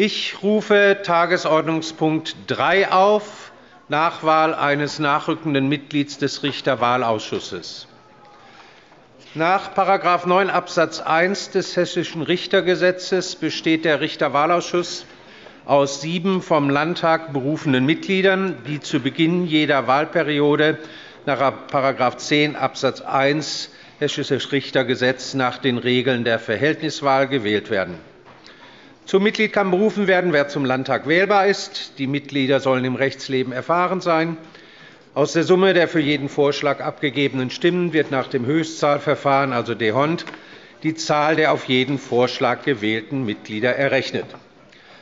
Ich rufe Tagesordnungspunkt 3 auf, Nachwahl eines nachrückenden Mitglieds des Richterwahlausschusses. Nach § 9 Abs. 1 des Hessischen Richtergesetzes besteht der Richterwahlausschuss aus sieben vom Landtag berufenen Mitgliedern, die zu Beginn jeder Wahlperiode nach § 10 Abs. 1 Hessisches Richtergesetz nach den Regeln der Verhältniswahl gewählt werden. Zum Mitglied kann berufen werden, wer zum Landtag wählbar ist. Die Mitglieder sollen im Rechtsleben erfahren sein. Aus der Summe der für jeden Vorschlag abgegebenen Stimmen wird nach dem Höchstzahlverfahren, also de Hond, die Zahl der auf jeden Vorschlag gewählten Mitglieder errechnet.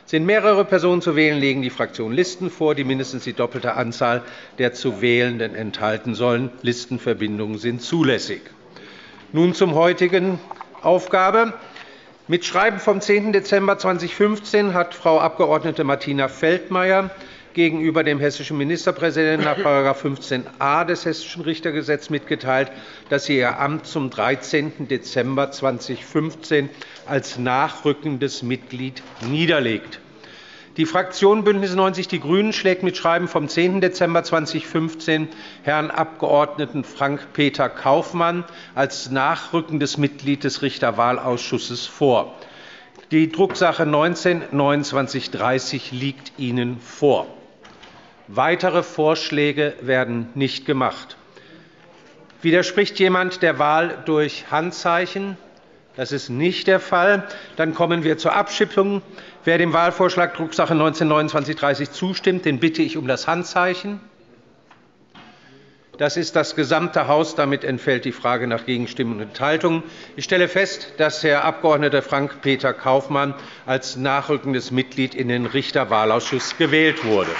Sind mehrere Personen zu wählen, legen die Fraktionen Listen vor, die mindestens die doppelte Anzahl der zu Wählenden enthalten sollen. Listenverbindungen sind zulässig. Nun zum heutigen Aufgabe. Mit Schreiben vom 10. Dezember 2015 hat Frau Abg. Martina Feldmayer gegenüber dem hessischen Ministerpräsidenten nach § 15a des Hessischen Richtergesetzes mitgeteilt, dass sie ihr Amt zum 13. Dezember 2015 als nachrückendes Mitglied niederlegt. Die Fraktion BÜNDNIS 90 die GRÜNEN schlägt mit Schreiben vom 10. Dezember 2015 Herrn Abg. Frank-Peter Kaufmann als nachrückendes Mitglied des Richterwahlausschusses vor. Die Drucksache 19-2930 liegt Ihnen vor. Weitere Vorschläge werden nicht gemacht. Widerspricht jemand der Wahl durch Handzeichen? Das ist nicht der Fall. Dann kommen wir zur Abstimmung. Wer dem Wahlvorschlag Drucksache 19-2930 zustimmt, den bitte ich um das Handzeichen. Das ist das gesamte Haus. Damit entfällt die Frage nach Gegenstimmen und Enthaltungen. Ich stelle fest, dass Herr Abg. Frank-Peter Kaufmann als nachrückendes Mitglied in den Richterwahlausschuss gewählt wurde.